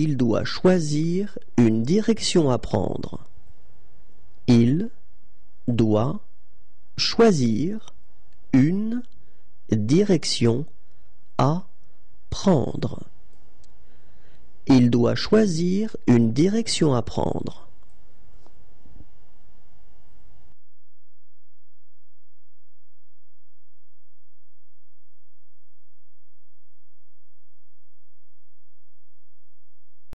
Il doit choisir une direction à prendre. Il doit choisir une direction à prendre. Il doit choisir une direction à prendre.